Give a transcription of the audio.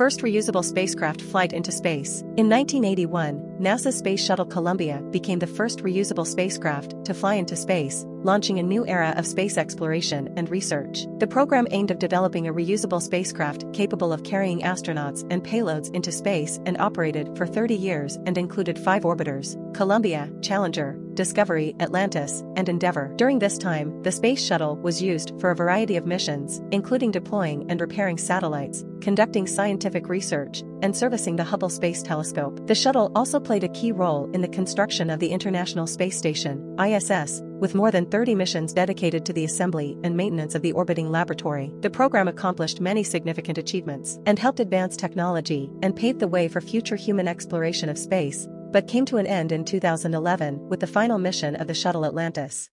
First reusable spacecraft flight into space. In 1981, NASA's Space Shuttle Columbia became the first reusable spacecraft to fly into space, launching a new era of space exploration and research. The program aimed at developing a reusable spacecraft capable of carrying astronauts and payloads into space and operated for 30 years and included five orbiters, Columbia, Challenger, Discovery, Atlantis, and Endeavour. During this time, the Space Shuttle was used for a variety of missions, including deploying and repairing satellites, conducting scientific research, and servicing the Hubble Space Telescope. The shuttle also played a key role in the construction of the International Space Station, ISS, with more than 30 missions dedicated to the assembly and maintenance of the orbiting laboratory. The program accomplished many significant achievements and helped advance technology and paved the way for future human exploration of space, but came to an end in 2011 with the final mission of the shuttle Atlantis.